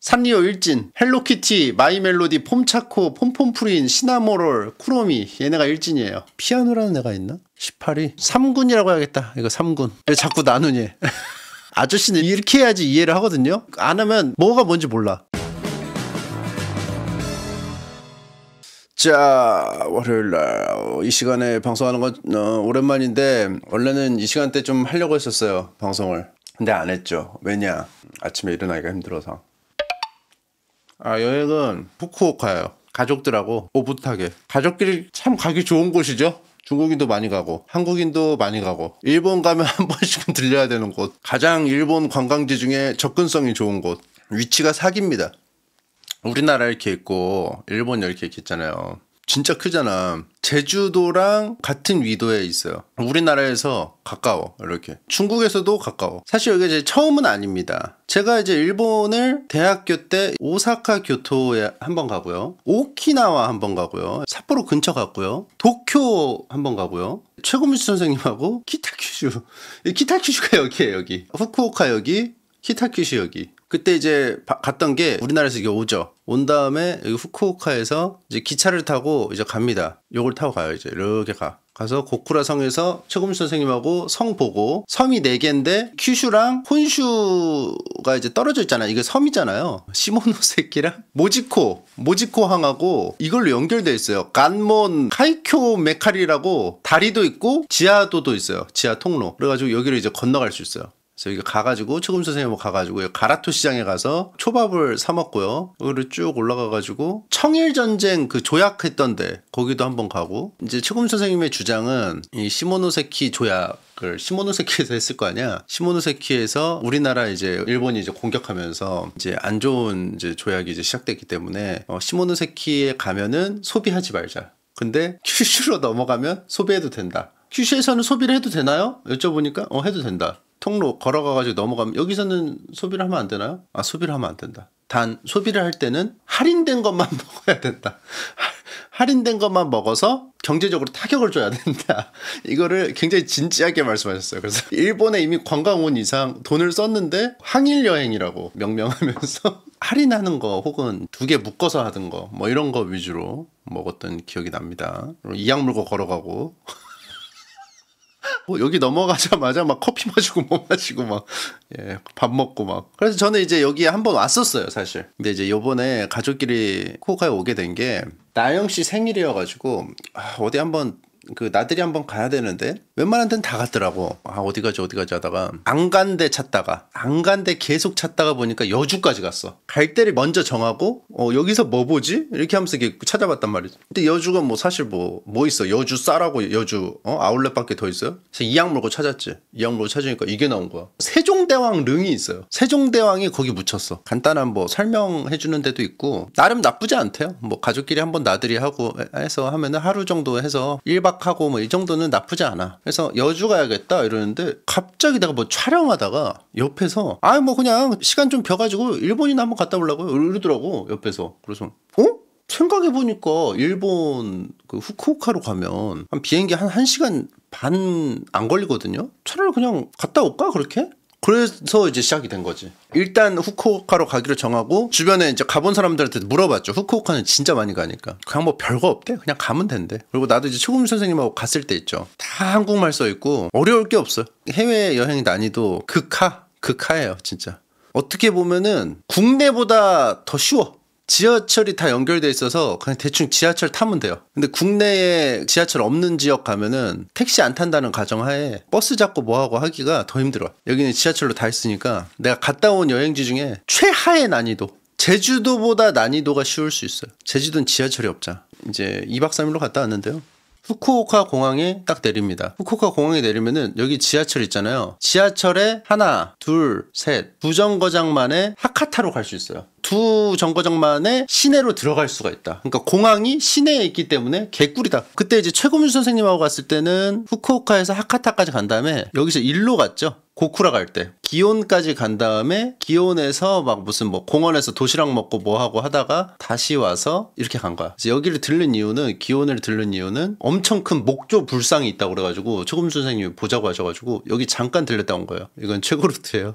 산리오 일진, 헬로키티, 마이멜로디, 포차코, 폼폼푸린, 시나모롤, 쿠로미 얘네가 일진이에요. 피아노라는 애가 있나? 18위. 3군이라고 해야겠다. 이거 3군. 왜 자꾸 나누니? 아저씨는 이렇게 해야지 이해를 하거든요. 안 하면 뭐가 뭔지 몰라. 자, 월요일 날 이 시간에 방송하는 건 어, 오랜만인데 원래는 이 시간대 좀 하려고 했었어요. 방송을. 근데 안 했죠. 왜냐? 아침에 일어나기가 힘들어서. 아, 여행은 후쿠오카예요. 가족들하고 오붓하게. 가족끼리 참 가기 좋은 곳이죠. 중국인도 많이 가고 한국인도 많이 가고 일본 가면 한 번씩은 들려야 되는 곳 가장 일본 관광지 중에 접근성이 좋은 곳 위치가 사기입니다 우리나라 이렇게 있고 일본 이렇게 있잖아요 진짜 크잖아. 제주도랑 같은 위도에 있어요. 우리나라에서 가까워. 이렇게. 중국에서도 가까워. 사실 이게 이제 처음은 아닙니다. 제가 이제 일본을 대학교 때 오사카 교토에 한 번 가고요. 오키나와 한 번 가고요. 삿포로 근처 갔고요. 도쿄 한 번 가고요. 최고민수 선생님하고 키타큐슈. 키타큐슈가 여기에요, 여기. 후쿠오카 여기, 키타큐슈 여기. 그때 이제 갔던 게 우리나라에서 이게 오죠. 온 다음에 여기 후쿠오카에서 이제 기차를 타고 이제 갑니다. 요걸 타고 가요. 이제 이렇게 가. 가서 고쿠라 성에서 최고민수 선생님하고 성 보고 섬이 네 개인데 큐슈랑 혼슈가 이제 떨어져 있잖아. 이게 섬이잖아요. 시모노세키랑 모지코, 모지코 항하고 이걸로 연결돼 있어요. 간몬 카이쿄 메카리라고 다리도 있고 지하도도 있어요. 지하 통로. 그래가지고 여기를 이제 건너갈 수 있어요. 그래서 여기 가가지고 초금 선생님 가가지고 가라토 시장에 가서 초밥을 사 먹고요. 여기를 쭉 올라가가지고 청일 전쟁 그 조약했던데 거기도 한번 가고 이제 초금 선생님의 주장은 이 시모노세키 조약 을 시모노세키에서 했을 거 아니야. 시모노세키에서 우리나라 이제 일본이 이제 공격하면서 이제 안 좋은 이제 조약이 이제 시작됐기 때문에 어, 시모노세키에 가면은 소비하지 말자. 근데 큐슈로 넘어가면 소비해도 된다. 큐슈에서는 소비를 해도 되나요? 여쭤보니까 어 해도 된다. 통로 걸어가가지고 넘어가면 여기서는 소비를 하면 안 되나요? 아 소비를 하면 안 된다. 단 소비를 할 때는 할인된 것만 먹어야 된다. 할인된 것만 먹어서 경제적으로 타격을 줘야 된다. 이거를 굉장히 진지하게 말씀하셨어요. 그래서 일본에 이미 관광 온 이상 돈을 썼는데 항일 여행이라고 명명하면서 할인하는 거 혹은 두 개 묶어서 하던 거 뭐 이런 거 위주로 먹었던 기억이 납니다. 이약 물고 걸어가고 뭐 여기 넘어가자마자 막 커피 마시고 뭐 마시고 막 예, 밥 먹고 막. 그래서 저는 이제 여기에 한 번 왔었어요 사실. 근데 이제 요번에 가족끼리 코카에 오게 된 게 나영 씨 생일이어가지고 아, 어디 한번 그 나들이 한번 가야 되는데 웬만한 데는 다 갔더라고. 아 어디 가지 어디 가지 하다가 안 간 데 찾다가 안 간 데 계속 찾다가 보니까 여주까지 갔어. 갈 때를 먼저 정하고 어 여기서 뭐 보지 이렇게 하면서 이렇게 찾아봤단 말이지. 근데 여주가 뭐 사실 뭐뭐 뭐 있어 여주 쌀하고 여주 어 아울렛밖에 더 있어요. 그래서 이약 물고 찾았지. 이약 물고 찾으니까 이게 나온 거야. 세종대왕 릉이 있어요. 세종대왕이 거기 묻혔어. 간단한 뭐 설명해 주는 데도 있고 나름 나쁘지 않대요. 뭐 가족끼리 한번 나들이 하고 해서 하면은 하루 정도 해서 1박 하고 뭐 이 정도는 나쁘지 않아. 그래서 여주 가야겠다 이러는데 갑자기 내가 뭐 촬영하다가 옆에서 아 뭐 그냥 시간 좀 벼가지고 일본이나 한번 갔다 오려고 이러더라고 옆에서 그래서 어? 생각해 보니까 일본 그 후쿠오카로 가면 한 비행기 한 1시간 반 안 걸리거든요. 차라리 그냥 갔다 올까 그렇게? 그래서 이제 시작이 된 거지. 일단 후쿠오카로 가기로 정하고 주변에 이제 가본 사람들한테 물어봤죠. 후쿠오카는 진짜 많이 가니까. 그냥 뭐 별거 없대. 그냥 가면 된대. 그리고 나도 이제 최금 선생님하고 갔을 때 있죠. 다 한국말 써 있고 어려울 게 없어요. 해외 여행 난이도 극하, 극하예요, 진짜. 어떻게 보면은 국내보다 더 쉬워. 지하철이 다 연결돼 있어서 그냥 대충 지하철 타면 돼요. 근데 국내에 지하철 없는 지역 가면은 택시 안 탄다는 가정하에 버스 잡고 뭐 하고 하기가 더 힘들어. 여기는 지하철로 다 있으니까 내가 갔다 온 여행지 중에 최하의 난이도. 제주도보다 난이도가 쉬울 수 있어요. 제주도는 지하철이 없자. 이제 2박 3일로 갔다 왔는데요. 후쿠오카 공항에 딱 내립니다. 후쿠오카 공항에 내리면은 여기 지하철 있잖아요. 지하철에 하나, 둘, 셋, 두 정거장만에 하카타로 갈 수 있어요. 두 정거장만에 시내로 들어갈 수가 있다. 그러니까 공항이 시내에 있기 때문에 개꿀이다. 그때 이제 최고민 선생님하고 갔을 때는 후쿠오카에서 하카타까지 간 다음에 여기서 일로 갔죠. 고쿠라 갈 때. 기온까지 간 다음에 기온에서 막 무슨 뭐 공원에서 도시락 먹고 뭐 하고 하다가 다시 와서 이렇게 간 거야. 이제 여기를 들른 이유는 기온을 들른 이유는 엄청 큰 목조 불상이 있다고 그래가지고 최고민 선생님이 보자고 하셔가지고 여기 잠깐 들렸다 온 거예요. 이건 최고 루트예요.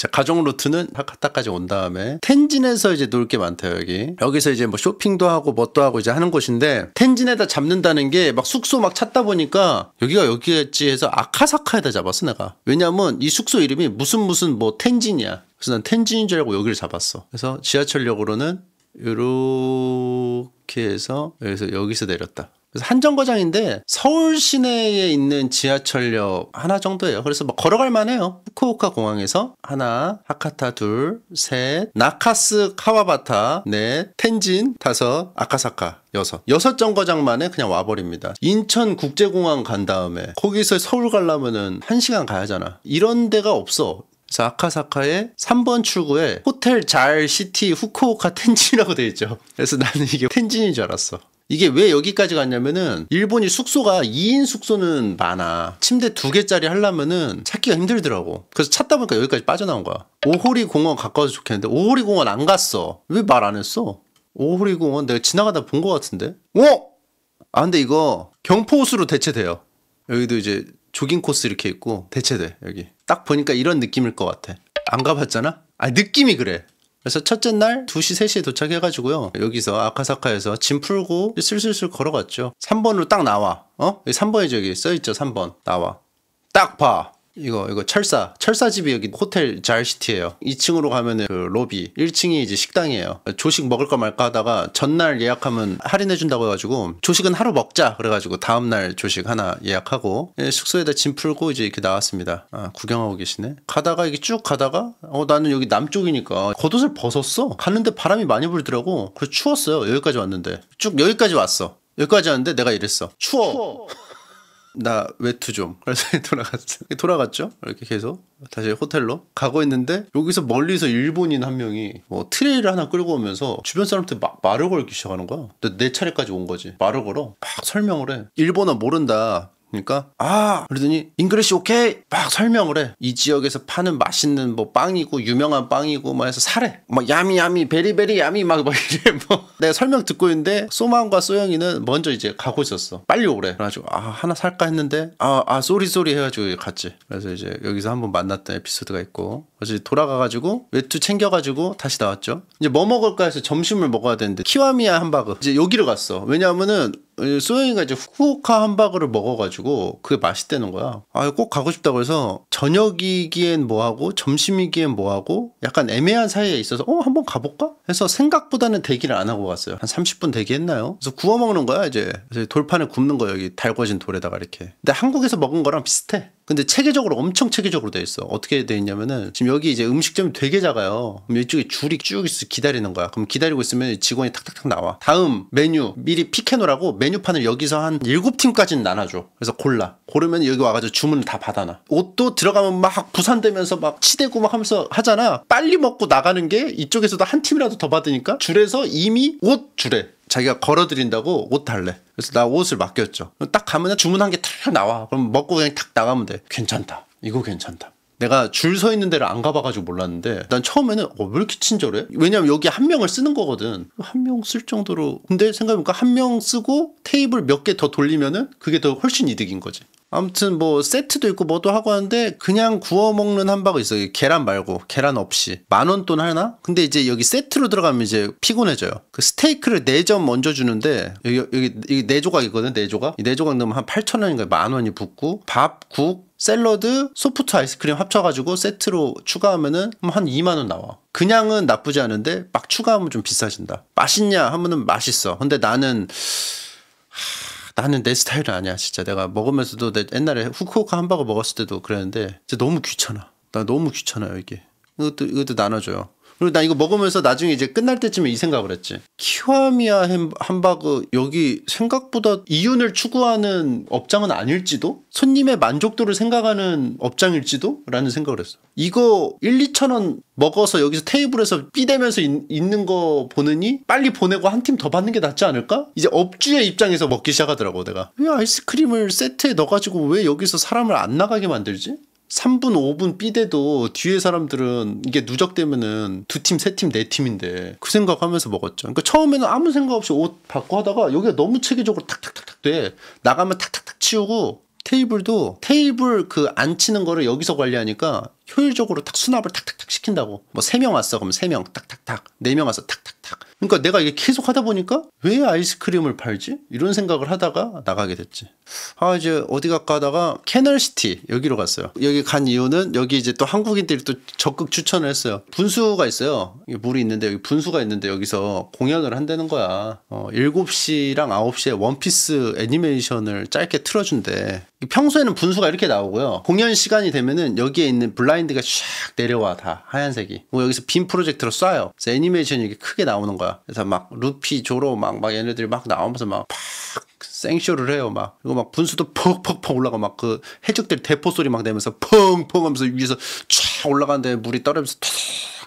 자, 가족 루트는 하카타까지 온 다음에 텐진에서 이제 놀 게 많대요 여기. 여기서 이제 뭐 쇼핑도 하고 뭣도 하고 이제 하는 곳인데 텐진에다 잡는다는 게 막 숙소 막 찾다 보니까 여기가 여기겠지 해서 아카사카에다 잡았어 내가. 왜냐면 이 숙소 이름이 무슨 무슨 뭐 텐진이야. 그래서 난 텐진인 줄 알고 여기를 잡았어. 그래서 지하철역으로는 이렇게 해서 여기서 여기서 내렸다. 그래서 한정거장인데 서울 시내에 있는 지하철역 하나 정도예요. 그래서 뭐 걸어갈 만해요. 후쿠오카 공항에서 하나, 하카타 둘, 셋, 나카스 카와바타 넷, 텐진 다섯, 아카사카 여섯. 여섯 정거장만에 그냥 와버립니다. 인천 국제공항 간 다음에 거기서 서울 가려면은 한 시간 가야 하잖아. 이런 데가 없어. 그래서 아카사카의 3번 출구에 호텔 잘 시티 후쿠오카 텐진이라고 돼 있죠. 그래서 나는 이게 텐진인 줄 알았어. 이게 왜 여기까지 갔냐면은 일본이 숙소가 2인 숙소는 많아. 침대 두 개짜리 하려면은 찾기가 힘들더라고. 그래서 찾다 보니까 여기까지 빠져나온 거야. 오호리 공원 가까워서 좋겠는데 오호리 공원 안 갔어. 왜 말 안 했어? 오호리 공원 내가 지나가다 본것 같은데. 어? 아 근데 이거 경포호수로 대체돼요. 여기도 이제 조깅 코스 이렇게 있고 대체돼 여기. 딱 보니까 이런 느낌일 것 같아. 안 가봤잖아? 아 느낌이 그래. 그래서 첫째 날 2시, 3시에 도착해가지고요. 여기서 아카사카에서 짐 풀고 슬슬슬 걸어갔죠. 3번으로 딱 나와. 어? 3번이 저기 써있죠, 3번. 나와. 딱 봐. 이거 이거 철사 철사집이 여기 호텔 잘시티예요. 2층으로 가면은 그 로비 1층이 이제 식당이에요. 조식 먹을까 말까 하다가 전날 예약하면 할인해 준다고 해가지고 조식은 하루 먹자 그래가지고 다음날 조식 하나 예약하고 예, 숙소에다 짐 풀고 이제 이렇게 나왔습니다. 아 구경하고 계시네. 가다가 이게 쭉 가다가 어 나는 여기 남쪽이니까 겉옷을 벗었어. 가는데 바람이 많이 불더라고. 그래서 추웠어요. 여기까지 왔는데. 쭉 여기까지 왔어. 여기까지 왔는데 내가 이랬어. 추워. 추워. 나 외투 좀. 그래서 돌아갔어. 돌아갔죠. 이렇게 계속 다시 호텔로 가고 있는데 여기서 멀리서 일본인 한 명이 뭐 트레이를 하나 끌고 오면서 주변 사람한테 막 말을 걸기 시작하는 거야. 내 차례까지 온 거지. 말을 걸어. 막 설명을 해. 일본어 모른다. 그러니까 아! 그러더니 English okay! 막 설명을 해. 이 지역에서 파는 맛있는 뭐 빵이고 유명한 빵이고 막 해서 사래. 막 yummy yummy very very yummy 막, 막 이래. 뭐. 내가 설명 듣고 있는데 소망과 소영이는 먼저 이제 가고 있었어. 빨리 오래. 그래가지고 아 하나 살까 했는데 아아 아, sorry sorry 해가지고 갔지. 그래서 이제 여기서 한번 만났던 에피소드가 있고 그래서 돌아가가지고 외투 챙겨가지고 다시 나왔죠. 이제 뭐 먹을까 해서 점심을 먹어야 되는데 키와미야 함바그 이제 여기로 갔어. 왜냐하면은 소영이가 이제 후쿠오카 함바그를 먹어가지고 그게 맛있다는 거야. 아, 꼭 가고 싶다고 해서 저녁이기엔 뭐하고 점심이기엔 뭐하고 약간 애매한 사이에 있어서 어, 한번 가볼까? 해서 생각보다는 대기를 안 하고 갔어요. 한 30분 대기했나요? 그래서 구워 먹는 거야, 이제. 돌판에 굽는 거 여기 달궈진 돌에다가 이렇게. 근데 한국에서 먹은 거랑 비슷해. 근데 체계적으로 엄청 체계적으로 돼 있어. 어떻게 돼 있냐면은 지금 여기 이제 음식점이 되게 작아요. 그럼 이쪽에 줄이 쭉 있어 기다리는 거야. 그럼 기다리고 있으면 직원이 탁탁탁 나와. 다음 메뉴 미리 픽해놓으라고 메뉴판을 여기서 한 7팀까지는 나눠줘. 그래서 골라. 고르면 여기 와가지고 주문을 다 받아놔. 옷도 들어가면 막 부산되면서 막 치대고 막 하면서 하잖아. 빨리 먹고 나가는 게 이쪽에서도 한 팀이라도 더 받으니까 줄에서 이미 옷 줄에 자기가 걸어드린다고 옷 달래. 그래서 나 옷을 맡겼죠. 딱 가면 주문한 게다 나와. 그럼 먹고 그냥 탁 나가면 돼. 괜찮다. 이거 괜찮다. 내가 줄 서 있는 데를 안 가봐가지고 몰랐는데 난 처음에는 어, 왜 이렇게 친절해? 왜냐면 여기 한 명을 쓰는 거거든. 한 명 쓸 정도로. 근데 생각해보니까 한 명 쓰고 테이블 몇 개 더 돌리면은 그게 더 훨씬 이득인 거지. 아무튼 뭐 세트도 있고 뭐도 하고 하는데 그냥 구워 먹는 함바가 있어요. 계란 말고 계란 없이 만 원 돈 하나? 근데 이제 여기 세트로 들어가면 이제 피곤해져요. 그 스테이크를 네 점 먼저 주는데 여기 여기, 여기 네 조각이거든 네 조각. 이네 조각 넣으면 한 8천 원인가 만 원이 붙고 밥, 국, 샐러드, 소프트 아이스크림 합쳐가지고 세트로 추가하면은 한 2만 원 나와. 그냥은 나쁘지 않은데 막 추가하면 좀 비싸진다. 맛있냐 하면은 맛있어. 근데 나는 나는 내 스타일은 아니야 진짜. 내가 먹으면서도 내 옛날에 후쿠오카 함버거 먹었을 때도 그랬는데 진짜 너무 귀찮아. 나 너무 귀찮아요 이게. 이것도 이것도 나눠줘요 그리고 나 이거 먹으면서 나중에 이제 끝날 때쯤에 이 생각을 했지. 키와미야 함바그 여기 생각보다 이윤을 추구하는 업장은 아닐지도? 손님의 만족도를 생각하는 업장일지도? 라는 생각을 했어. 이거 1, 2천 원 먹어서 여기서 테이블에서 삐대면서 있, 있는 거 보느니 빨리 보내고 한 팀 더 받는 게 낫지 않을까? 이제 업주의 입장에서 먹기 시작하더라고 내가. 왜 아이스크림을 세트에 넣어가지고 왜 여기서 사람을 안 나가게 만들지? 3분, 5분 삐대도 뒤에 사람들은 이게 누적되면은 두 팀, 세 팀, 네 팀인데 그 생각하면서 먹었죠. 그러니까 처음에는 아무 생각 없이 옷 받고 하다가 여기가 너무 체계적으로 탁탁탁탁 돼. 나가면 탁탁탁 치우고 테이블도 테이블 그 안 치는 거를 여기서 관리하니까 효율적으로 딱 수납을 탁탁탁 시킨다고. 뭐 세 명 왔어. 그럼 세명 딱딱딱. 네명 왔어. 탁탁탁. 그러니까 내가 이게 계속 하다 보니까 왜 아이스크림을 팔지? 이런 생각을 하다가 나가게 됐지. 아 이제 어디 갈까 하다가 캐널시티 여기로 갔어요. 여기 간 이유는 여기 이제 또 한국인들이 또 적극 추천을 했어요. 분수가 있어요. 물이 있는데 여기 분수가 있는데 여기서 공연을 한다는 거야. 어, 7시랑 9시에 원피스 애니메이션을 짧게 틀어준대. 평소에는 분수가 이렇게 나오고요. 공연 시간이 되면은 여기에 있는 블라인드가 샥 내려와 다 하얀색이. 뭐 여기서 빔 프로젝터로 쏴요. 그래서 애니메이션이 이렇게 크게 나오는 거야. 그래서 막 루피, 조로 막, 막 얘네들이 막 나오면서 막 팍 생쇼를 해요. 막. 그리고 막 분수도 퍽퍽퍽 올라가 막 그 해적들이 대포 소리 막 내면서 펑펑 하면서 위에서 쫙 올라가는데 물이 떨어지면서 탁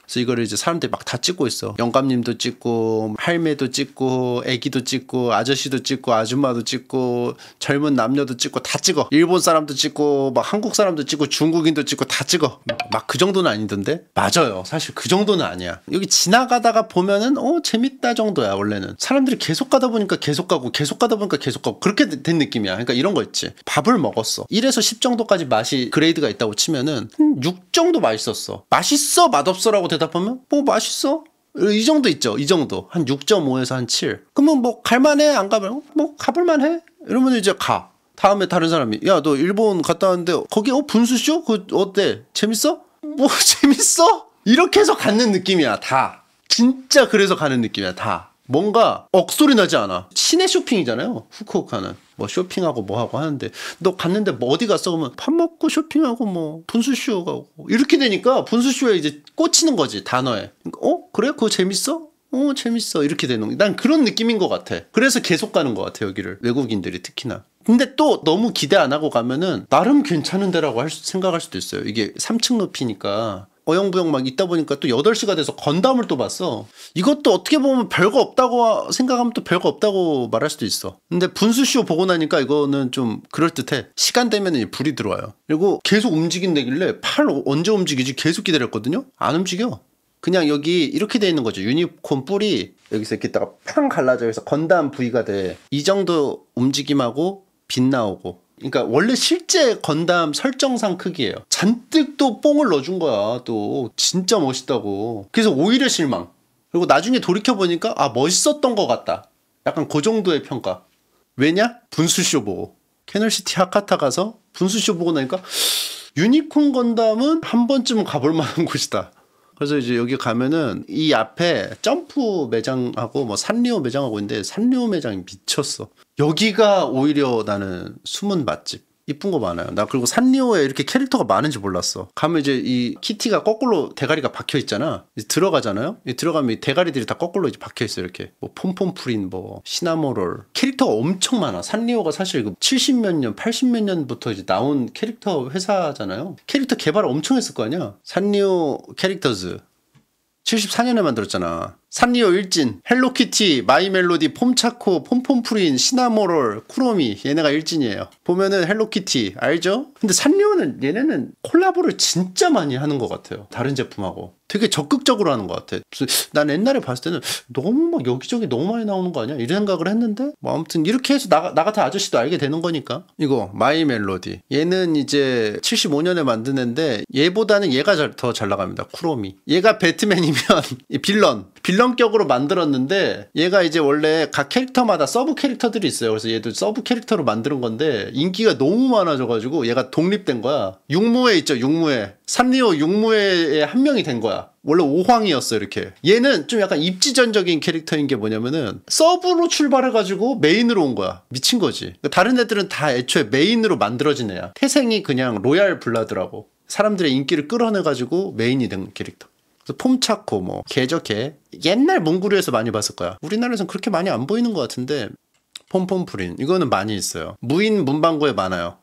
그래서 이거를 이제 사람들이 막 다 찍고 있어. 영감님도 찍고, 할매도 찍고, 애기도 찍고, 아저씨도 찍고, 아줌마도 찍고, 젊은 남녀도 찍고, 다 찍어. 일본 사람도 찍고, 막 한국 사람도 찍고, 중국인도 찍고, 다 찍어. 막 그 정도는 아니던데? 맞아요. 사실 그 정도는 아니야. 여기 지나가다가 보면은, 어, 재밌다 정도야, 원래는. 사람들이 계속 가다 보니까 계속 가고, 계속 가다 보니까 계속 가고, 그렇게 된 느낌이야. 그러니까 이런 거 있지. 밥을 먹었어. 1에서 10 정도까지 맛이 그레이드가 있다고 치면은, 6 정도 맛있었어. 맛있어? 맛없어라고 대답하면 뭐 맛있어? 이 정도 있죠. 이 정도. 한 6.5에서 한 7. 그러면 뭐 갈만해? 안 가면? 뭐 가볼만 해? 이러면 이제 가. 다음에 다른 사람이 야 너 일본 갔다 왔는데 거기 어 분수쇼? 그 어때? 재밌어? 뭐 재밌어? 이렇게 해서 갖는 느낌이야 다. 진짜 그래서 가는 느낌이야 다. 뭔가 억소리 나지 않아. 시내 쇼핑이잖아요. 후쿠오카는. 뭐 쇼핑하고 뭐 하고 하는데 너 갔는데 뭐 어디 갔어? 그러면 밥 먹고 쇼핑하고 뭐 분수쇼 가고. 이렇게 되니까 분수쇼에 이제 꽂히는 거지 단어에. 어? 그래? 그거 재밌어? 어 재밌어. 이렇게 되는 거난 그런 느낌인 것 같아. 그래서 계속 가는 것 같아 여기를. 외국인들이 특히나. 근데 또 너무 기대 안 하고 가면은 나름 괜찮은 데라고 할 수- 생각할 수도 있어요. 이게 3층 높이니까 어영부영 막 있다 보니까 또 8시가 돼서 건담을 또 봤어. 이것도 어떻게 보면 별거 없다고 생각하면 또 별거 없다고 말할 수도 있어. 근데 분수쇼 보고 나니까 이거는 좀 그럴듯해. 시간 되면 은 불이 들어와요. 그리고 계속 움직인다길래 팔 언제 움직이지 계속 기다렸거든요. 안 움직여. 그냥 여기 이렇게 돼 있는 거죠. 유니콘 뿔이 여기서 이렇게 있다가 팡 갈라져 있어 건담 부위가 돼. 이 정도 움직임하고 빛 나오고. 그러니까 원래 실제 건담 설정상 크기예요. 잔뜩 또 뽕을 넣어준 거야. 또 진짜 멋있다고. 그래서 오히려 실망. 그리고 나중에 돌이켜 보니까 아 멋있었던 것 같다. 약간 그 정도의 평가. 왜냐? 분수쇼 보고. 캐널시티 하카타 가서 분수쇼 보고 나니까 유니콘 건담은 한 번쯤은 가볼 만한 곳이다. 그래서 이제 여기 가면은 이 앞에 점프 매장하고 뭐 산리오 매장하고 있는데 산리오 매장이 미쳤어. 여기가 오히려 나는 숨은 맛집. 이쁜 거 많아요. 나 그리고 산리오에 이렇게 캐릭터가 많은지 몰랐어. 가면 이제 이 키티가 거꾸로 대가리가 박혀 있잖아. 이제 들어가잖아요. 이 들어가면 이 대가리들이 다 거꾸로 이제 박혀 있어 이렇게. 뭐 폼폼푸린, 뭐 시나모롤 캐릭터가 엄청 많아. 산리오가 사실 그 70몇 년, 80몇 년부터 이제 나온 캐릭터 회사잖아요. 캐릭터 개발을 엄청 했을 거 아니야. 산리오 캐릭터즈 74년에 만들었잖아. 산리오 일진, 헬로키티, 마이멜로디, 포차코, 폼폼프린, 시나모롤, 쿠로미 얘네가 일진이에요. 보면은 헬로키티 알죠? 근데 산리오는 얘네는 콜라보를 진짜 많이 하는 것 같아요. 다른 제품하고. 되게 적극적으로 하는 것 같아. 난 옛날에 봤을 때는 너무 막 여기저기 너무 많이 나오는 거 아니야? 이런 생각을 했는데 뭐 아무튼 이렇게 해서 나, 나 같은 아저씨도 알게 되는 거니까. 이거 마이 멜로디. 얘는 이제 75년에 만든 애인데 얘보다는 얘가 더 잘 나갑니다. 쿠로미. 얘가 배트맨이면 이 빌런. 빌런격으로 만들었는데 얘가 이제 원래 각 캐릭터마다 서브 캐릭터들이 있어요. 그래서 얘도 서브 캐릭터로 만드는 건데 인기가 너무 많아져가지고 얘가 독립된 거야. 육무해 있죠, 육무해. 산리오 육무해의 한 명이 된 거야. 원래 오황이었어 이렇게. 얘는 좀 약간 입지전적인 캐릭터인 게 뭐냐면은 서브로 출발해가지고 메인으로 온 거야. 미친 거지. 다른 애들은 다 애초에 메인으로 만들어진 애야. 태생이 그냥 royal blood라고. 사람들의 인기를 끌어내가지고 메인이 된 캐릭터. 그래서 포차코 뭐 걔 저 걔 옛날 문구류에서 많이 봤을 거야. 우리나라에선 그렇게 많이 안 보이는 것 같은데 폼폼프린 이거는 많이 있어요. 무인 문방구에 많아요.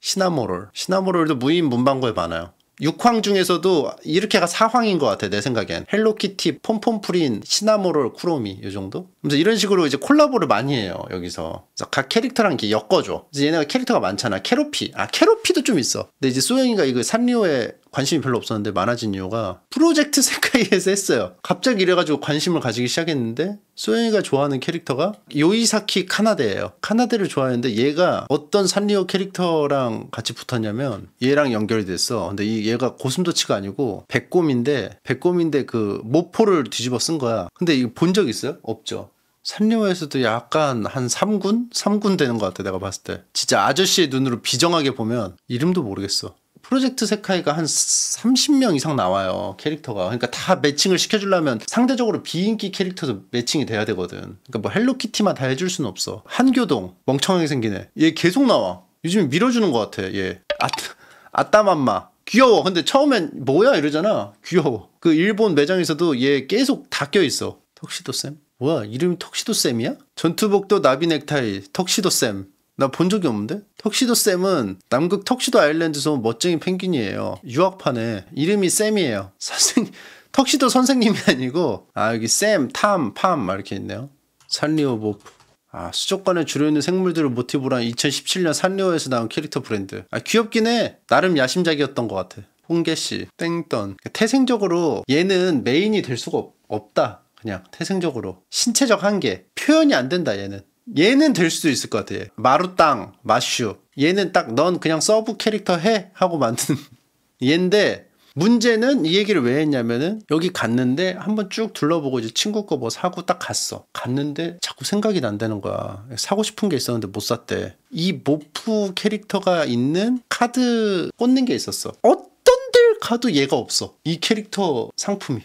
시나모롤 시나모롤도 무인 문방구에 많아요. 6황 중에서도 이렇게가 4황인 것 같아 내 생각엔 헬로키티, 폼폼프린, 시나모롤, 쿠로미 이 정도? 그래서 이런 식으로 이제 콜라보를 많이 해요 여기서 그래서 각 캐릭터랑 이렇게 엮어줘 그래서 얘네가 캐릭터가 많잖아 케로피 아 케로피도 좀 있어 근데 이제 소영이가 이거 산리오에 관심이 별로 없었는데 많아진 이유가 프로젝트 세카이에서 했어요. 갑자기 이래가지고 관심을 가지기 시작했는데 소영이가 좋아하는 캐릭터가 요이사키 카나데예요. 카나데를 좋아하는데 얘가 어떤 산리오 캐릭터랑 같이 붙었냐면 얘랑 연결이 됐어. 근데 이 얘가 고슴도치가 아니고 백곰인데 백곰인데 그 모포를 뒤집어 쓴 거야. 근데 이거 본 적 있어요? 없죠. 산리오에서도 약간 한 3군? 3군 되는 것 같아 내가 봤을 때 진짜 아저씨의 눈으로 비정하게 보면 이름도 모르겠어 프로젝트 세카이가 한 30명 이상 나와요 캐릭터가. 그러니까 다 매칭을 시켜주려면 상대적으로 비인기 캐릭터도 매칭이 돼야 되거든. 그러니까 뭐 헬로키티만 다 해줄 수는 없어. 한교동 멍청하게 생기네. 얘 계속 나와. 요즘 밀어주는 것 같아 얘. 아, 아따맘마. 귀여워. 근데 처음엔 뭐야? 이러잖아. 귀여워. 그 일본 매장에서도 얘 계속 다 껴있어. 턱시도 쌤? 뭐야? 이름이 턱시도 쌤이야? 전투복도 나비 넥타이. 턱시도 쌤. 나 본 적이 없는데? 턱시도 쌤은 남극 턱시도 아일랜드에서 온 멋쟁이 펭귄이에요. 유학파네 이름이 쌤이에요. 선생 턱시도 선생님이 아니고 아 여기 쌤, 탐, 팜 막 이렇게 있네요. 산리오 모프. 아 수족관에 주려 있는 생물들을 모티브로 한 2017년 산리오에서 나온 캐릭터 브랜드. 아 귀엽긴 해. 나름 야심작이었던 것 같아. 홍계씨, 땡던. 태생적으로 얘는 메인이 될 수가 없, 없다. 그냥 태생적으로 신체적 한계 표현이 안 된다 얘는 얘는 될 수도 있을 것 같아. 마루땅 마슈. 얘는 딱 넌 그냥 서브 캐릭터 해 하고 만든 얘인데 문제는 이 얘기를 왜 했냐면은 여기 갔는데 한번 쭉 둘러보고 이제 친구 거 뭐 사고 딱 갔어. 갔는데 자꾸 생각이 난다는 거야. 사고 싶은 게 있었는데 못 샀대. 이 모프 캐릭터가 있는 카드 꽂는 게 있었어. 어떤 데 가도 얘가 없어. 이 캐릭터 상품이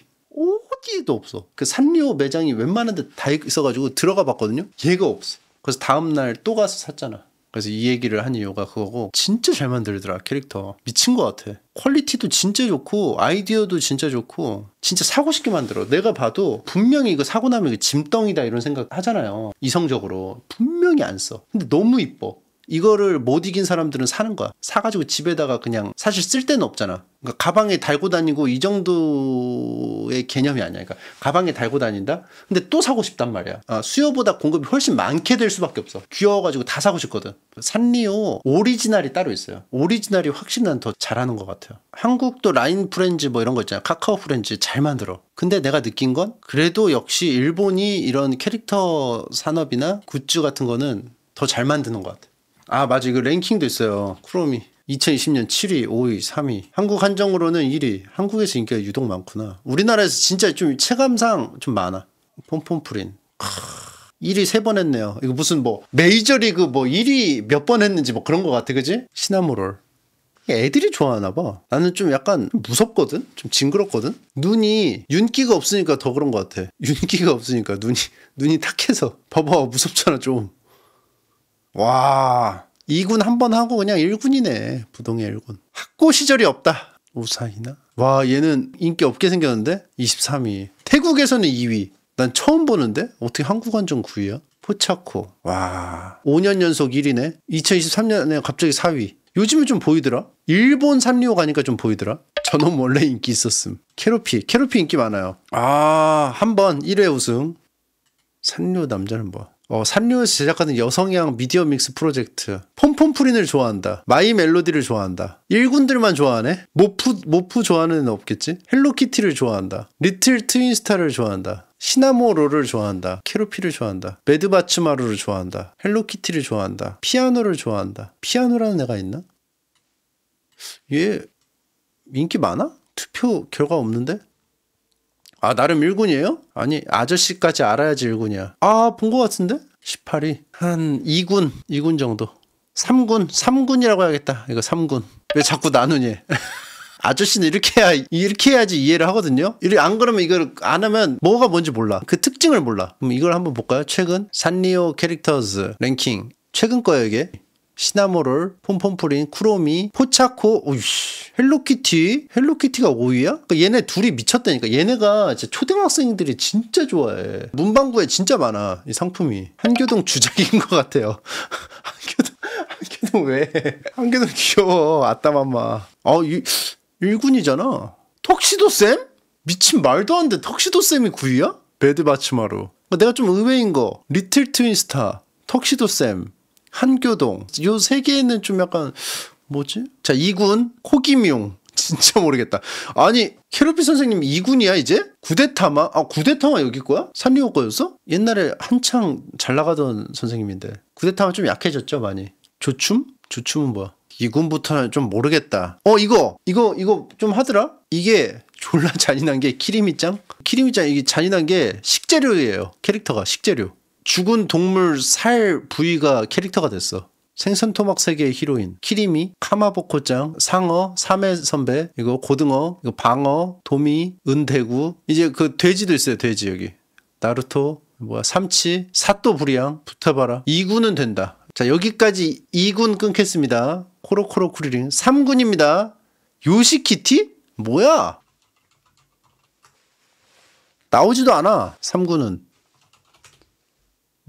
어디에도 없어. 그 산리오 매장이 웬만한 데 다 있어가지고 들어가 봤거든요. 얘가 없어. 그래서 다음날 또 가서 샀잖아. 그래서 이 얘기를 한 이유가 그거고 진짜 잘 만들더라 캐릭터 미친 것 같아 퀄리티도 진짜 좋고 아이디어도 진짜 좋고 진짜 사고 싶게 만들어 내가 봐도 분명히 이거 사고 나면 짐덩이다 이런 생각 하잖아요 이성적으로 분명히 안 써 근데 너무 이뻐 이거를 못 이긴 사람들은 사는 거야. 사가지고 집에다가 그냥 사실 쓸 데는 없잖아. 그러니까 가방에 달고 다니고 이 정도의 개념이 아니야. 그러니까 가방에 달고 다닌다? 근데 또 사고 싶단 말이야. 아, 수요보다 공급이 훨씬 많게 될 수밖에 없어. 귀여워가지고 다 사고 싶거든. 산리오 오리지널이 따로 있어요. 오리지널이 확실히 난 더 잘하는 것 같아요. 한국도 라인 프렌즈 뭐 이런 거 있잖아. 카카오 프렌즈 잘 만들어. 근데 내가 느낀 건 그래도 역시 일본이 이런 캐릭터 산업이나 굿즈 같은 거는 더 잘 만드는 것 같아. 아 맞아 이거 랭킹도 있어요 쿠로미 2020년 7위, 5위, 3위. 한국 한정으로는 1위. 한국에서 인기가 유독 많구나. 우리나라에서 진짜 좀 체감상 좀 많아. 폼폼프린. 1위 세번 했네요. 이거 무슨 뭐 메이저리그 뭐 1위 몇 번 했는지 뭐 그런 것 같아, 그지? 시나모롤. 애들이 좋아하나 봐. 나는 좀 약간 무섭거든? 좀 징그럽거든? 눈이 윤기가 없으니까 더 그런 것 같아. 윤기가 없으니까 눈이, 눈이 탁해서. 봐봐, 무섭잖아, 좀. 와 2군 한 번 하고 그냥 1군이네. 부동의 1군. 학고 시절이 없다. 우사이나? 와 얘는 인기 없게 생겼는데? 23위. 태국에서는 2위. 난 처음 보는데? 어떻게 한국 완전 9위야? 포차코. 와 5년 연속 1위네. 2023년에 갑자기 4위. 요즘에 좀 보이더라? 일본 산리오 가니까 좀 보이더라? 저놈 원래 인기 있었음. 캐로피. 케로피 인기 많아요. 아 한 번 1회 우승. 산리오 남자는 뭐 어, 산리오에서 제작하는 여성향 미디어 믹스 프로젝트. 폼폼프린을 좋아한다. 마이 멜로디를 좋아한다. 일군들만 좋아하네? 모프, 모프 좋아하는 애는 없겠지? 헬로키티를 좋아한다. 리틀 트윈스타를 좋아한다. 시나모롤을 좋아한다. 케로피를 좋아한다. 배드바츠마루를 좋아한다. 헬로키티를 좋아한다. 피아노를 좋아한다. 피아노라는 애가 있나? 얘 인기 많아? 투표 결과 없는데? 아, 나름 1군이에요? 아니, 아저씨까지 알아야지 1군이야. 아, 본 것 같은데? 18위. 한 2군, 2군 정도. 3군, 3군이라고 해야겠다. 이거 3군. 왜 자꾸 나누니? 아저씨는 이렇게 해야, 이렇게 해야지 이해를 하거든요? 이렇게 안 그러면 이걸 안 하면 뭐가 뭔지 몰라. 그 특징을 몰라. 그럼 이걸 한번 볼까요? 최근? 산리오 캐릭터즈 랭킹. 최근 거예요, 이게. 시나모롤, 폼폼프린, 쿠로미, 포차코, 오 이씨, 헬로키티, 헬로키티가 5위야? 그러니까 얘네 둘이 미쳤다니까. 얘네가 진짜 초등학생들이 진짜 좋아해. 문방구에 진짜 많아 이 상품이. 한교동 주작인 것 같아요. 한교동, 한교동 왜? 한교동 귀여워. 아따맘마. 아, 이 1군이잖아. 턱시도 쌤? 미친 말도 안 돼. 턱시도 쌤이 9위야? 배드바츠마루. 그러니까 내가 좀 의외인 거. 리틀 트윈스타, 턱시도 쌤, 한교동 요 세 개는 좀 약간 뭐지? 자 2군 코기뮴 진짜 모르겠다. 아니 캐로피 선생님 2군이야 이제? 구데타마? 아 구데타마 여기 거야? 산리오 거였어? 옛날에 한창 잘 나가던 선생님인데 구데타마 좀 약해졌죠 많이. 조춤? 조춤은 뭐야? 2군부터는 좀 모르겠다. 어 이거 이거 이거 좀 하더라? 이게 졸라 잔인한 게 키리미짱? 키리미짱 이게 잔인한 게 식재료예요. 캐릭터가 식재료. 죽은 동물 살 부위가 캐릭터가 됐어. 생선 토막 세계의 히로인 키리미, 카마보코짱, 상어, 삼해 선배, 이거 고등어, 이거 방어, 도미, 은대구 이제 그 돼지도 있어요. 돼지 여기 나루토 뭐야 삼치, 사또 불이양 붙어봐라 2군은 된다. 자 여기까지 2군 끊겠습니다. 코로코로 쿠리링 3군입니다. 요시키티? 뭐야? 나오지도 않아. 3군은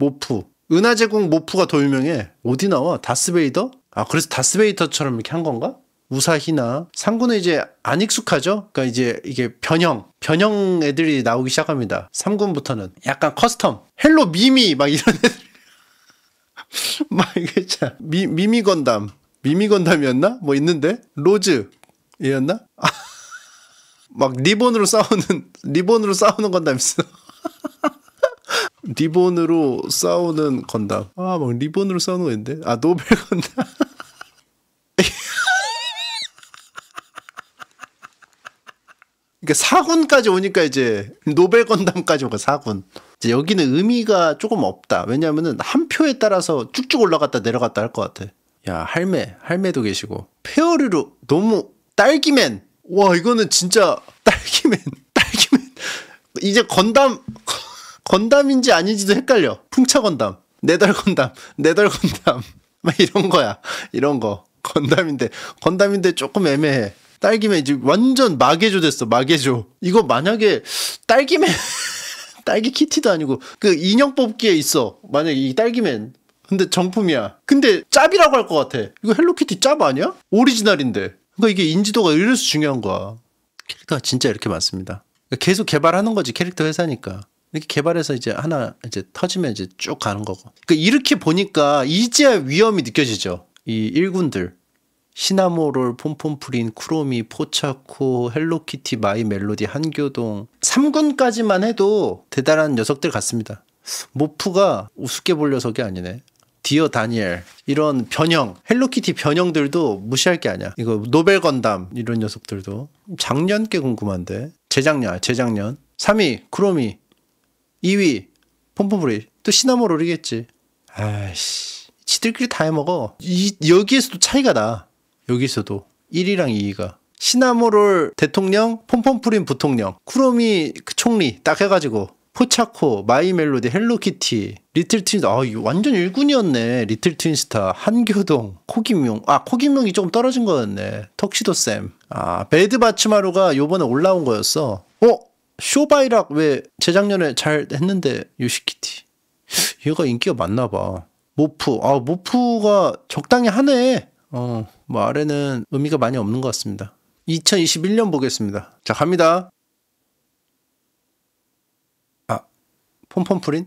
모프 은하제국 모프가 더 유명해. 어디 나와? 다스베이더? 아, 그래서 다스베이더처럼 이렇게 한 건가? 우사히나 상구는 이제 안 익숙하죠. 그러니까 이제 이게 변형, 변형 애들이 나오기 시작합니다. 3군부터는 약간 커스텀, 헬로 미미 막 이런 애들. 막 이게 참 미, 미미 건담, 미미 건담이었나? 뭐 있는데 로즈 이었나? 막 리본으로 싸우는 리본으로 싸우는 건담 있어. 리본으로 싸우는 건담. 아, 막 리본으로 싸우는 거 있는데? 아, 노벨 건담. 그러니까 4군까지 오니까 이제 노벨 건담까지 오고 4군. 이제 여기는 의미가 조금 없다. 왜냐면은 한 표에 따라서 쭉쭉 올라갔다 내려갔다 할 것 같아. 야, 할매, 할매도 계시고. 페어르로 너무 딸기맨. 와, 이거는 진짜 딸기맨, 딸기맨. 이제 건담 건담인지 아닌지도 헷갈려. 풍차 건담, 네덜 건담, 네덜 건담. 막 이런 거야. 이런 거. 건담인데, 건담인데 조금 애매해. 딸기맨 이제 완전 마개조 됐어. 마개조. 이거 만약에 딸기맨, 딸기 키티도 아니고 그 인형 뽑기에 있어. 만약에 이 딸기맨. 근데 정품이야. 근데 짭이라고 할 것 같아. 이거 헬로키티 짭 아니야? 오리지널인데. 그러니까 이게 인지도가 이래서 중요한 거야. 캐릭터가 진짜 이렇게 많습니다. 계속 개발하는 거지 캐릭터 회사니까. 이렇게 개발해서 이제 하나 이제 터지면 이제 쭉 가는 거고. 그러니까 이렇게 보니까 이제야 위험이 느껴지죠. 이 일군들. 시나모롤, 폼폼프린, 쿠로미, 포차코, 헬로키티, 마이 멜로디, 한교동 3군까지만 해도 대단한 녀석들 같습니다. 모프가 우습게 볼 녀석이 아니네. 디어 다니엘 이런 변형 헬로키티 변형들도 무시할 게 아니야. 이거 노벨 건담 이런 녀석들도 작년 께 궁금한데 재작년 재작년 3위 쿠로미 2위 폼폼프린 또 시나모롤이겠지. 아이씨 지들끼리 다 해먹어. 이 여기에서도 차이가 나. 여기서도 1위랑 2위가 시나모롤 대통령, 폼폼프린 부통령, 쿠로미 그 총리 딱 해가지고 포차코, 마이 멜로디, 헬로키티, 리틀 트윈스타, 완전 일군이었네. 리틀 트윈스타, 한교동, 코기뮹, 아, 코기뮹이 조금 떨어진 거였네. 턱시도샘. 아, 배드 바츠마루가 요번에 올라온 거였어. 어? 쇼바이락 왜 재작년에 잘 했는데 요시키티. 얘가 인기가 많나 봐. 모프, 아, 모프가 적당히 하네. 어, 뭐 아래는 의미가 많이 없는 것 같습니다. 2021년 보겠습니다. 자, 갑니다. 아, 폼폼프린?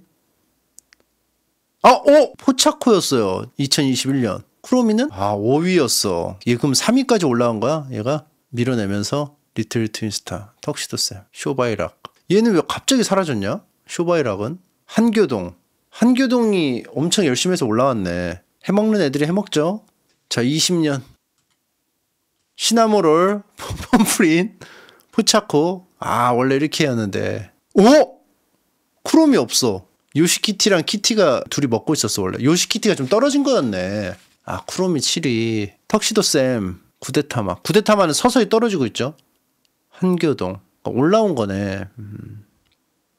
아, 오! 포차코였어요. 2021년. 쿠로미는? 아, 5위였어. 얘 그럼 3위까지 올라간 거야? 얘가? 밀어내면서 리틀 트윈스타, 턱시도샘, 쇼바이락. 얘는 왜 갑자기 사라졌냐? 쇼바이락은? 한교동. 한교동이 엄청 열심히 해서 올라왔네. 해먹는 애들이 해먹죠? 자, 20년. 시나모롤, pom프린, 포차코. 아, 원래 이렇게 해였는데. 오! 쿠롬이 없어. 요시키티랑 키티가 둘이 먹고 있었어, 원래. 요시키티가 좀 떨어진 거였네. 아, 쿠롬이 7위. 턱시도쌤, 구데타마. 구데타마는 서서히 떨어지고 있죠. 한교동. 그러니까 올라온 거네. 음.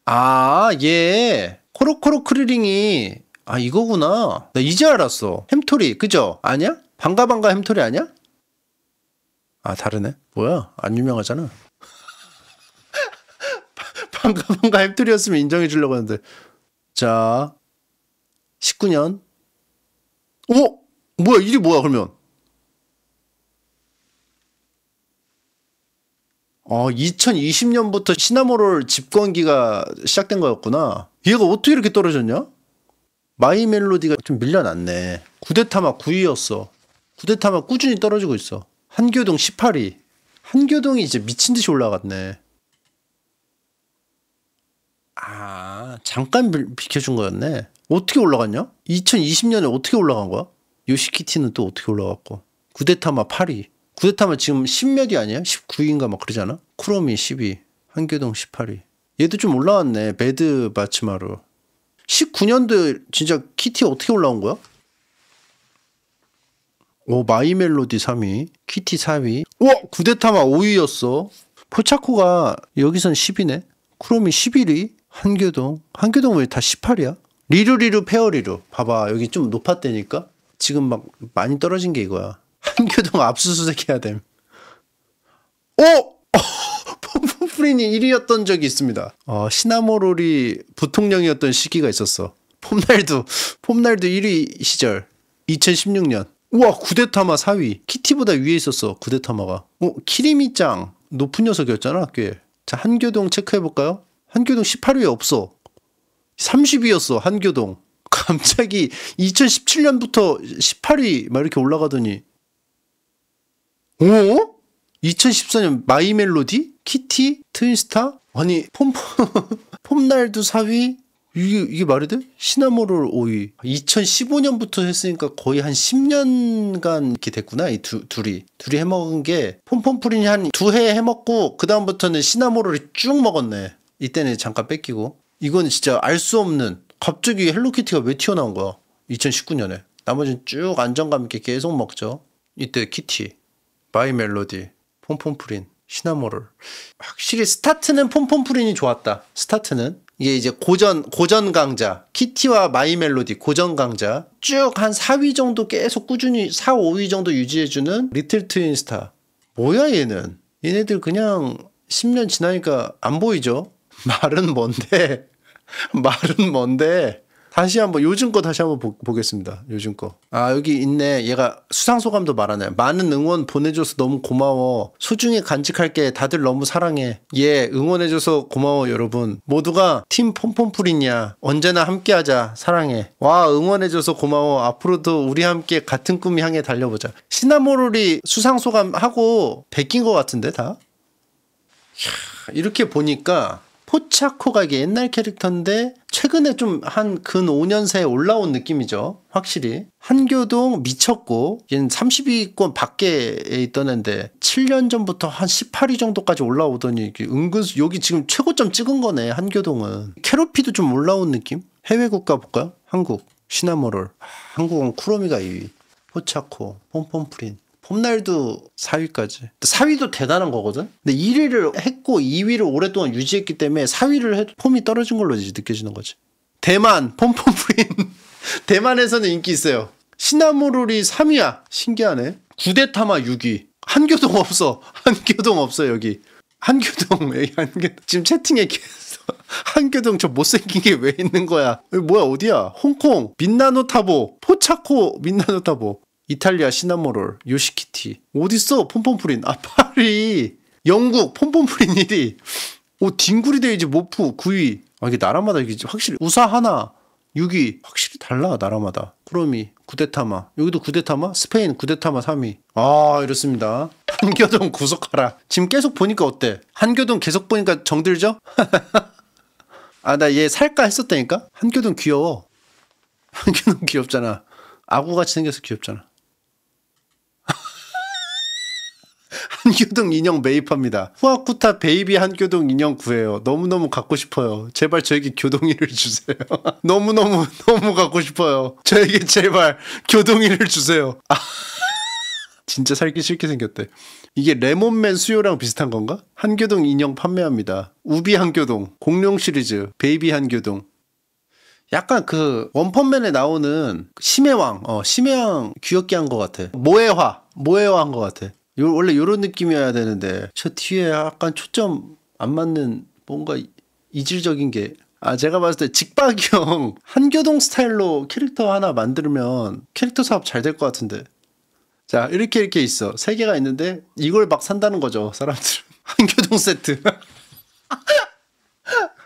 아, 얘. 코로코로 쿠리린이 아, 이거구나. 나 이제 알았어. 햄토리, 그죠? 아니야? 반가 반가 햄토리 아니야? 아 다르네. 뭐야? 안 유명하잖아. 반가 반가 햄토리였으면 인정해 주려고 했는데. 자, 19년. 오, 뭐야? 1위 뭐야? 그러면? 어, 2020년부터 시나모롤 집권기가 시작된 거였구나. 얘가 어떻게 이렇게 떨어졌냐? 마이 멜로디가 좀 밀려났네. 구데타마 9위였어. 구데타마 꾸준히 떨어지고 있어. 한교동 18위. 한교동이 이제 미친 듯이 올라갔네. 아, 잠깐 비- 비켜준 거였네. 어떻게 올라갔냐? 2020년에 어떻게 올라간 거야? 요시키티는 또 어떻게 올라갔고. 구데타마 8위. 구데타마 지금 10몇위 아니야? 19위인가 막 그러잖아? 쿠로미 10위. 한교동 18위. 얘도 좀 올라왔네. 배드 바츠마루. 19년도 진짜 키티 어떻게 올라온 거야? 오 마이 멜로디 3위, 키티 4위. 와 구데타마 5위였어. 포차코가 여기선 10위네. 쿠로미 11위. 한교동. 한교동 왜 다 18이야? 리루리루 페어리루. 봐봐 여기 좀 높았다니까. 지금 막 많이 떨어진 게 이거야. 한교동 압수수색 해야 됨. 오! 폼폼프린이 1위였던 적이 있습니다. 어, 시나모롤이 부통령이었던 시기가 있었어. 폼날도 폼날도 1위 시절 2016년. 우와 구데타마 4위. 키티보다 위에 있었어 구데타마가. 어 키리미짱 높은 녀석이었잖아 꽤. 자 한교동 체크해 볼까요? 한교동 18위에 없어. 30위였어 한교동. 갑자기 2017년부터 18위 막 이렇게 올라가더니 어? 2014년 마이 멜로디? 키티? 트윈스타? 아니 폼 폼날도 4위? 이게 이게 말이 돼? 시나모롤 5위. 2015년부터 했으니까 거의 한 10년간 이렇게 됐구나. 이 두, 둘이. 둘이 해먹은 게 폼폼프린이 한 두 해 해먹고 그 다음부터는 시나모롤이 쭉 먹었네. 이때는 잠깐 뺏기고. 이건 진짜 알 수 없는 갑자기 헬로키티가 왜 튀어나온 거야? 2019년에. 나머지는 쭉 안정감 있게 계속 먹죠. 이때 키티, 마이 멜로디, 폼폼프린, 시나모롤. 확실히 스타트는 폼폼프린이 좋았다. 스타트는. 이게 이제 고전, 고전 강자. 키티와 마이 멜로디, 고전 강자. 쭉 한 4위 정도 계속 꾸준히 4, 5위 정도 유지해주는 리틀 트윈스타. 뭐야, 얘는? 얘네들 그냥 10년 지나니까 안 보이죠? 말은 뭔데? 말은 뭔데? 다시 한번 요즘 거 다시 한번 보, 보겠습니다. 요즘 거. 아 여기 있네. 얘가 수상 소감도 말하네. 많은 응원 보내줘서 너무 고마워. 소중히 간직할게. 다들 너무 사랑해. 예 응원해줘서 고마워 여러분. 모두가 팀 폼폼프린이야. 언제나 함께하자. 사랑해. 와 응원해줘서 고마워. 앞으로도 우리 함께 같은 꿈 향해 달려보자. 시나모롤이 수상 소감 하고 베낀 것 같은데 다. 이렇게 보니까 포차코가 이게 옛날 캐릭터인데 최근에 좀 한 근 5년 새에 올라온 느낌이죠. 확실히. 한교동 미쳤고 얘는 30위권 밖에 있던 애인데 7년 전부터 한 18위 정도까지 올라오더니 은근히 여기 지금 최고점 찍은 거네. 한교동은. 캐로피도 좀 올라온 느낌? 해외 국가 볼까요? 한국. 시나모롤. 아, 한국은 쿠로미가 2위. 포차코. 폼폼프린. 폼날도 4위까지. 4위도 대단한 거거든? 근데 1위를 했고 2위를 오랫동안 유지했기 때문에 4위를 해도 폼이 떨어진 걸로 이제 느껴지는 거지. 대만, 폼폼프린. 대만에서는 인기 있어요. 시나모롤이 3위야. 신기하네. 구데타마 6위. 한교동 없어. 한교동 없어, 여기. 한교동, 여기 한교동. 지금 채팅에 계속. 한교동 저 못생긴 게 왜 있는 거야? 여기 뭐야, 어디야? 홍콩, 민나노타보, 포차코, 민나노타보. 이탈리아 시나모롤, 요시키티. 어딨어? 폼폼프린. 아, 파리. 영국, 폼폼프린 1위. 오, 딩구리 데이지 모프 9위. 아, 이게 나라마다 이게 확실히 우사하나 6위. 확실히 달라, 나라마다. 쿠로미, 구데타마. 여기도 구데타마? 스페인 구데타마 3위. 아, 이렇습니다. 한교동 구속하라. 지금 계속 보니까 어때? 한교동 계속 보니까 정들죠? 아, 나 얘 살까 했었다니까? 한교동 귀여워. 한교동 귀엽잖아. 아구같이 생겨서 귀엽잖아. 한교동 인형 매입합니다. 후아쿠타 베이비 한교동 인형 구해요. 너무너무 갖고 싶어요. 제발 저에게 교동이를 주세요. 너무너무 너무 갖고 싶어요. 저에게 제발 교동이를 주세요. 아, 진짜 살기 싫게 생겼대. 이게 레몬맨 수요랑 비슷한 건가? 한교동 인형 판매합니다. 우비 한교동, 공룡 시리즈, 베이비 한교동. 약간 그 원펀맨에 나오는 심해왕, 어 심해왕 귀엽게 한 것 같아. 모해화, 모해화 한 것 같아. 요, 원래 요런 느낌이어야 되는데 저 뒤에 약간 초점 안 맞는 뭔가 이질적인 게. 아 제가 봤을 때 직박형 한교동 스타일로 캐릭터 하나 만들면 캐릭터 사업 잘 될 것 같은데. 자 이렇게 이렇게 있어 세 개가 있는데 이걸 막 산다는 거죠 사람들은 한교동 세트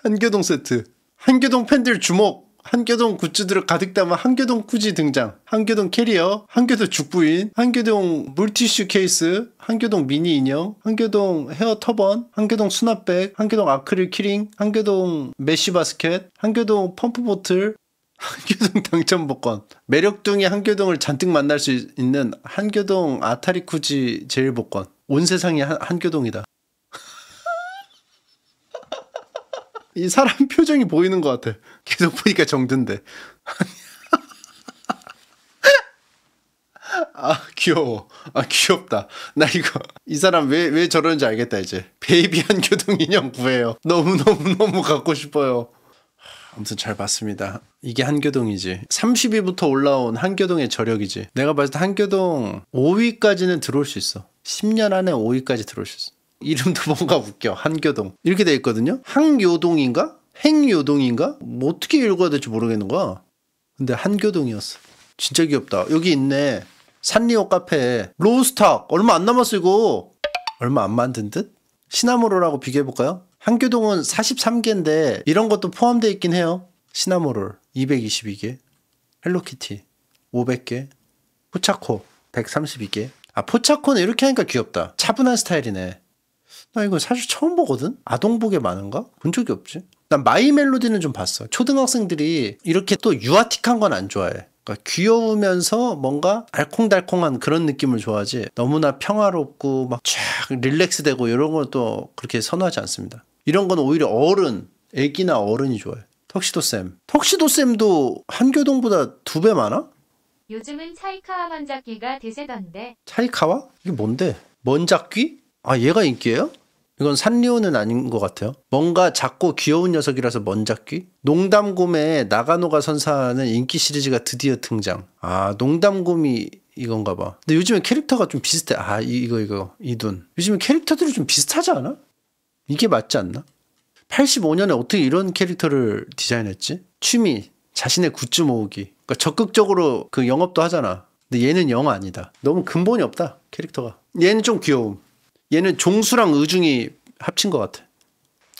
한교동 세트 한교동 팬들 주목 한교동 굿즈들을 가득 담아 한교동 쿠지 등장. 한교동 캐리어, 한교동 죽부인, 한교동 물티슈 케이스, 한교동 미니 인형, 한교동 헤어 터번, 한교동 수납백, 한교동 아크릴 키링, 한교동 메쉬 바스켓, 한교동 펌프 보틀, 한교동 당첨 복권. 매력둥이 한교동을 잔뜩 만날 수 있는 한교동 아타리 쿠지 제일 복권. 온 세상이 한, 한교동이다. 이 사람 표정이 보이는 것 같아. 계속 보니까 정든데. 아 귀여워. 아 귀엽다. 나 이거 이 사람 왜 왜 저러는지 알겠다 이제. 베이비 한 교동 인형 구해요. 너무 너무 너무 갖고 싶어요. 아무튼 잘 봤습니다. 이게 한교동이지. 30위부터 올라온 한교동의 저력이지. 내가 봤을 때 한교동 5위까지는 들어올 수 있어. 10년 안에 5위까지 들어올 수 있어. 이름도 뭔가 웃겨. 한교동. 이렇게 돼 있거든요. 항요동인가? 행요동인가? 뭐 어떻게 읽어야 될지 모르겠는 거야. 근데 한교동이었어. 진짜 귀엽다. 여기 있네. 산리오 카페. 로스탁. 얼마 안 남았어, 이거. 얼마 안 만든 듯? 시나모로라고 비교해볼까요? 한교동은 43개인데 이런 것도 포함되어 있긴 해요. 시나모롤 222개, 헬로키티 500개, 포차코 132개. 아 포차코는 이렇게 하니까 귀엽다. 차분한 스타일이네. 나 이거 사실 처음 보거든? 아동복에 많은가? 본 적이 없지. 난 마이 멜로디는 좀 봤어. 초등학생들이 이렇게 또 유아틱한 건 안 좋아해. 그러니까 귀여우면서 뭔가 알콩달콩한 그런 느낌을 좋아하지 너무나 평화롭고 막 쫙 relax되고 이런 건 또 그렇게 선호하지 않습니다. 이런 건 오히려 어른, 애기나 어른이 좋아해. 턱시도 쌤. 턱시도 쌤도 한교동보다 두 배 많아? 요즘은 치이카와 먼작기가 대세던데 치이카와? 이게 뭔데? 먼작귀? 아 얘가 인기예요? 이건 산리오는 아닌 것 같아요. 뭔가 작고 귀여운 녀석이라서 먼작귀? 농담곰에 나가노가 선사하는 인기 시리즈가 드디어 등장. 아 농담곰이 이건가 봐. 근데 요즘에 캐릭터가 좀 비슷해. 아 이- 이거 이거 이둔. 요즘에 캐릭터들이 좀 비슷하지 않아? 이게 맞지 않나? 85년에 어떻게 이런 캐릭터를 디자인했지? 취미, 자신의 굿즈 모으기. 그러니까 적극적으로 그 영업도 하잖아. 근데 얘는 영 아니다. 너무 근본이 없다, 캐릭터가. 얘는 좀 귀여움. 얘는 종수랑 의중이 합친 것 같아.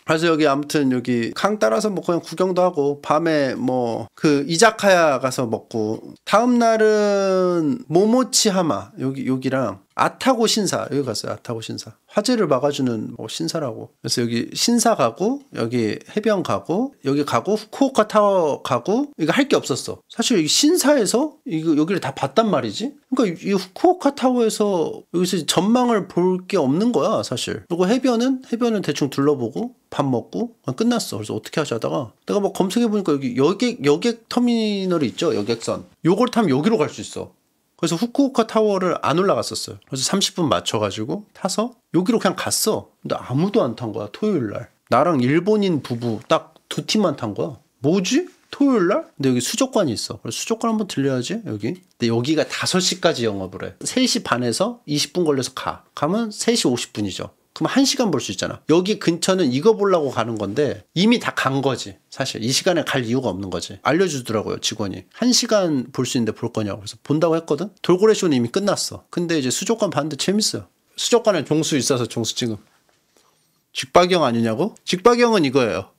그래서 여기 아무튼 여기 강 따라서 뭐 그냥 구경도 하고 밤에 뭐 그 이자카야 가서 먹고 다음 날은 모모치 하마 여기 여기랑 아타고 신사 여기 갔어요 아타고 신사 화재를 막아주는 뭐 신사라고 그래서 여기 신사 가고 여기 해변 가고 여기 가고 후쿠오카 타워 가고 이거 할 게 없었어 사실 이 신사에서 이거 여기를 다 봤단 말이지 그러니까 이 후쿠오카 타워에서 여기서 전망을 볼 게 없는 거야 사실 그리고 해변은 해변은 대충 둘러보고 밥 먹고 끝났어. 그래서 어떻게 하지 하다가 내가 막 검색해 보니까 여기 여객 여객 터미널이 있죠. 여객선. 요걸 타면 여기로 갈 수 있어. 그래서 후쿠오카 타워를 안 올라갔었어요. 그래서 30분 맞춰가지고 타서 여기로 그냥 갔어. 근데 아무도 안 탄 거야. 토요일 날. 나랑 일본인 부부 딱 두 팀만 탄 거야. 뭐지? 토요일 날? 근데 여기 수족관이 있어. 그래서 수족관 한번 들려야지, 여기. 근데 여기가 5시까지 영업을 해. 3시 반에서 20분 걸려서 가. 가면 3시 50분이죠. 그럼 1시간 볼 수 있잖아. 여기 근처는 이거 보려고 가는 건데 이미 다 간 거지. 사실 이 시간에 갈 이유가 없는 거지. 알려주더라고요, 직원이. 1시간 볼 수 있는데 볼 거냐고. 그래서 본다고 했거든? 돌고래 쇼는 이미 끝났어. 근데 이제 수족관 봤는데 재밌어요. 수족관에 종수 있어서 종수 찍음. 직박영 아니냐고? 직박영은 이거예요.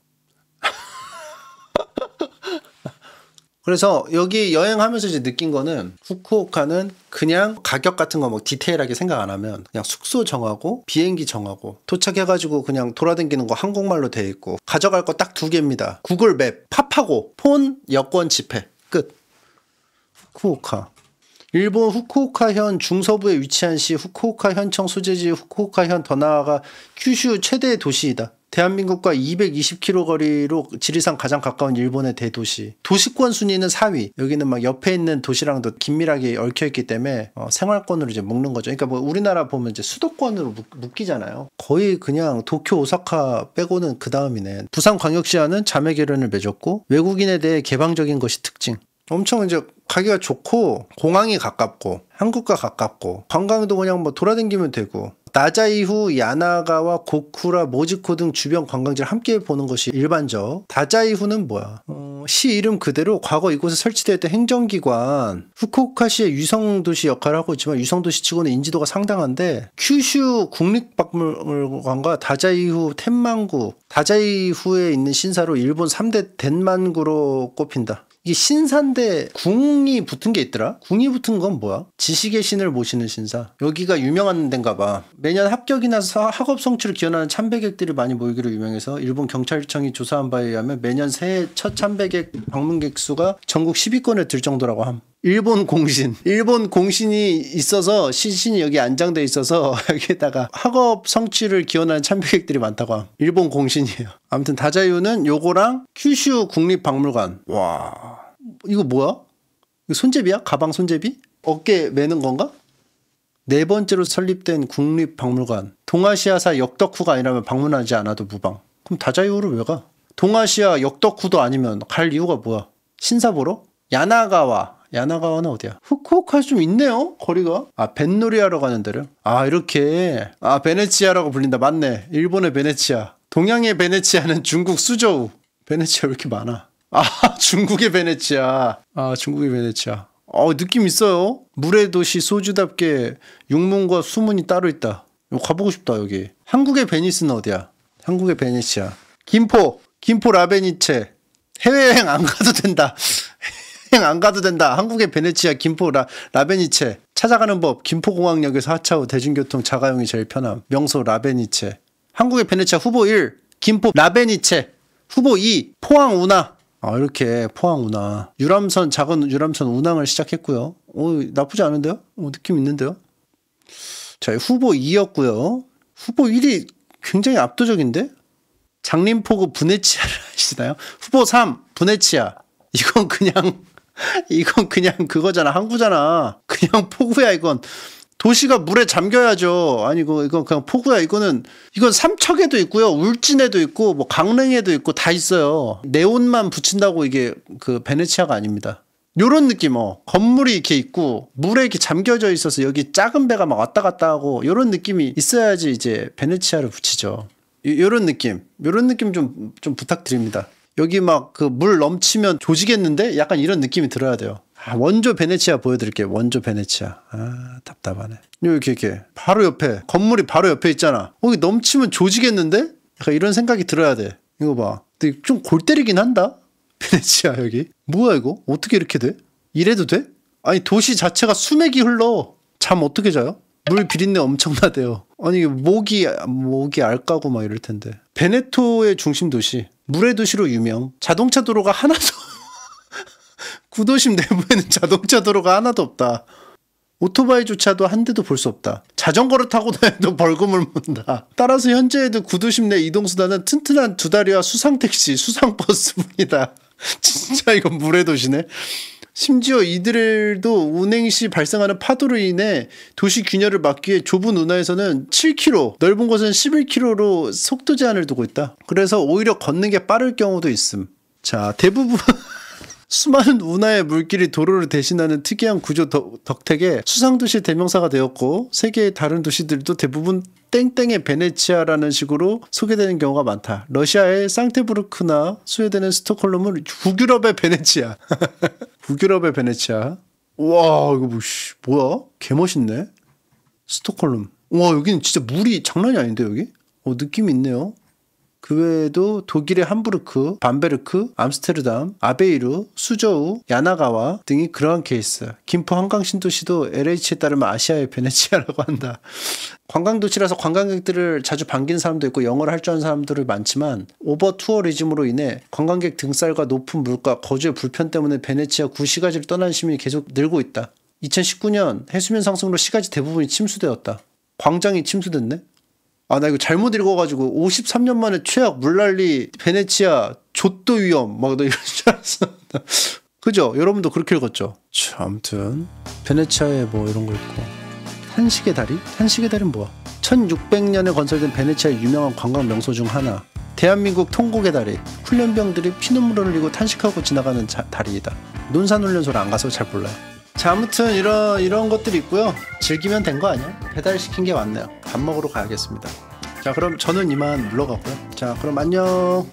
그래서 여기 여행하면서 이제 느낀 거는 후쿠오카는 그냥 가격 같은 거 뭐 디테일하게 생각 안 하면 그냥 숙소 정하고 비행기 정하고 도착해가지고 그냥 돌아다니는 거 한국말로 돼 있고 가져갈 거 딱 두 개입니다. 구글 맵, 팝하고 폰, 여권, 지폐 끝. 후쿠오카. 일본 후쿠오카현 중서부에 위치한 시 후쿠오카 현청 소재지 후쿠오카현 더 나아가 큐슈 최대 도시이다. 대한민국과 220km 거리로 지리상 가장 가까운 일본의 대도시. 도시권 순위는 4위. 여기는 막 옆에 있는 도시랑도 긴밀하게 얽혀 있기 때문에 어, 생활권으로 이제 묶는 거죠. 그러니까 뭐 우리나라 보면 이제 수도권으로 묶, 묶이잖아요. 거의 그냥 도쿄, 오사카 빼고는 그 다음이네. 부산광역시와는 자매 결연을 맺었고 외국인에 대해 개방적인 것이 특징. 엄청 이제 가기가 좋고 공항이 가깝고 한국과 가깝고 관광도 그냥 뭐 돌아다니면 되고 다자이후, 야나가와 고쿠라, 모지코 등 주변 관광지를 함께 보는 것이 일반적. 다자이후는 뭐야? 어, 어, 시 이름 그대로 과거 이곳에 설치되었던 행정기관 후쿠오카시의 유성도시 역할을 하고 있지만 유성도시 치고는 인지도가 상당한데 큐슈 국립박물관과 다자이후 텐만구 다자이후에 있는 신사로 일본 3대 덴만구로 꼽힌다. 이게 신사인데 궁이 붙은 게 있더라. 궁이 붙은 건 뭐야? 지식의 신을 모시는 신사. 여기가 유명한 데인가 봐. 매년 합격이나 사- 학업 성취를 기원하는 참배객들이 많이 모이기로 유명해서 일본 경찰청이 조사한 바에 의하면 매년 새해 첫 참배객 방문객 수가 전국 10위권에 들 정도라고 함. 일본 공신. 일본 공신이 있어서 시신이 여기 안장돼 있어서 여기에다가 학업 성취를 기원하는 참배객들이 많다고 함. 일본 공신이에요. 아무튼 다자유는 요거랑 큐슈 국립박물관. 와. 이거 뭐야? 이거 손잡이야? 가방 손잡이? 어깨 매는 건가? 네 번째로 설립된 국립박물관. 동아시아사 역덕후가 아니라면 방문하지 않아도 무방. 그럼 다자유를 왜 가? 동아시아 역덕후도 아니면 갈 이유가 뭐야? 신사 보러? 야나가와. 야나가와는 어디야? 후쿠오카 좀 있네요. 거리가. 아 벤놀이 하러 가는 데를. 아 이렇게. 아 베네치아라고 불린다. 맞네. 일본의 베네치아. 동양의 베네치아는 중국 수저우. 베네치아 왜 이렇게 많아? 아 중국의 베네치아. 아 중국의 베네치아. 어 느낌 있어요. 물의 도시 소주답게 육문과 수문이 따로 있다. 가보고 싶다 여기. 한국의 베니스는 어디야? 한국의 베네치아. 김포. 김포 라베니체. 해외여행 안 가도 된다. 해외여행 안 가도 된다. 한국의 베네치아 김포 라, 라베니체. 찾아가는 법. 김포공항역에서 하차 후 대중교통 자가용이 제일 편함. 명소 라베니체. 한국의 베네치아 후보 1. 김포 라베니체. 후보 2. 포항 운하. 아, 이렇게 포항 운하. 유람선, 작은 유람선 운항을 시작했고요. 오, 나쁘지 않은데요? 오, 느낌 있는데요? 자, 후보 2였고요. 후보 1이 굉장히 압도적인데? 장림포구 부네치아를 하시나요? 후보 3 부네치아. 이건 그냥 이건 그냥 그거잖아. 항구잖아. 그냥 포구야 이건. 도시가 물에 잠겨야죠. 아니 이거 이건 그냥 포구야. 이거는 이건 삼척에도 있고요. 울진에도 있고 뭐 강릉에도 있고 다 있어요. 네온만 붙인다고 이게 그 베네치아가 아닙니다. 요런 느낌, 어. 건물이 이렇게 있고, 물에 이렇게 잠겨져 있어서 여기 작은 배가 막 왔다 갔다 하고, 요런 느낌이 있어야지 이제 베네치아를 붙이죠. 요- 요런 느낌, 요런 느낌 좀, 좀 부탁드립니다. 여기 막 그 물 넘치면 조지겠는데? 약간 이런 느낌이 들어야 돼요. 아, 원조 베네치아 보여드릴게요. 원조 베네치아. 아, 답답하네. 이렇게, 이렇게. 바로 옆에, 건물이 바로 옆에 있잖아. 어, 이거 넘치면 조지겠는데? 약간 이런 생각이 들어야 돼. 이거 봐. 근데 좀 골 때리긴 한다? 베네치아 여기 뭐야 이거 어떻게 이렇게 돼 이래도 돼 아니 도시 자체가 수맥이 흘러 잠 어떻게 자요 물 비린내 엄청나대요 아니 모기 모기 알까고 막 이럴 텐데 베네토의 중심 도시 물의 도시로 유명 자동차 도로가 하나도 구도심 내부에는 자동차 도로가 하나도 없다 오토바이조차도 한 대도 볼 수 없다. 자전거를 타고 다녀도 벌금을 문다. 따라서 현재에도 구도심 내 이동수단은 튼튼한 두 다리와 수상택시, 수상버스뿐이다. 진짜 이건 물의 도시네. 심지어 이들도 운행 시 발생하는 파도로 인해 도시 균열을 막기 위해 좁은 운하에서는 7km, 넓은 곳은 11km로 속도 제한을 두고 있다. 그래서 오히려 걷는 게 빠를 경우도 있음. 자, 대부분 수많은 운하의 물길이 도로를 대신하는 특이한 구조 덕, 덕택에 수상도시 대명사가 되었고 세계의 다른 도시들도 대부분 땡땡의 베네치아라는 식으로 소개되는 경우가 많다. 러시아의 상테부르크나 스웨덴의 스톡홀름은 북유럽의 베네치아. 북유럽의 베네치아. 와 이거 뭐, 씨, 뭐야? 개멋있네. 스톡홀름. 와 여기는 진짜 물이 장난이 아닌데 여기? 어 느낌 있네요. 그 외에도 독일의 함부르크, 밤베르크, 암스테르담, 아베이루, 수저우, 야나가와 등이 그러한 케이스. 김포 한강 신도시도 LH에 따르면 아시아의 베네치아라고 한다. 관광도시라서 관광객들을 자주 반기는 사람도 있고 영어를 할 줄 아는 사람들이 많지만 overtourism으로 인해 관광객 등쌀과 높은 물가, 거주의 불편 때문에 베네치아 구시가지를 떠나는 시민이 계속 늘고 있다. 2019년 해수면 상승으로 시가지 대부분이 침수되었다. 광장이 침수됐네? 아, 나 이거 잘못 읽어가지고 53년 만에 최악 물난리 베네치아 조도 위험 막너 이런 줄 알았어. 그죠? 여러분도 그렇게 읽었죠? 참, 아무튼 베네치아에 뭐 이런 거 있고 한식의 다리? 한식의 다리는 뭐야? 1600년에 건설된 베네치아의 유명한 관광 명소 중 하나. 대한민국 통곡의 다리. 훈련병들이 피눈물을 흘리고 탄식하고 지나가는 자- 다리이다. 논산훈련소를 안 가서 잘 몰라요. 자 아무튼 이런 이런 것들이 있고요. 즐기면 된 거 아니야? 배달 시킨 게 맞네요. 밥 먹으러 가야겠습니다. 자 그럼 저는 이만 물러가고요. 자 그럼 안녕.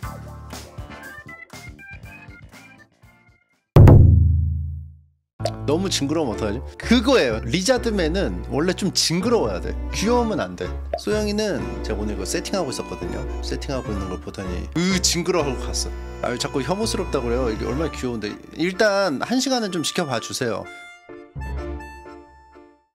너무 징그러우면 어떡하지? 그거예요. 리자드맨은 원래 좀 징그러워야 돼. 귀여우면 안 돼. 소영이는 제가 오늘 이거 세팅하고 있었거든요. 세팅하고 있는 걸 보더니 으 징그러워하고 갔어. 아 자꾸 혐오스럽다고 그래요. 이게 얼마나 귀여운데 일단 한 시간은 좀 지켜봐 주세요. Thank you.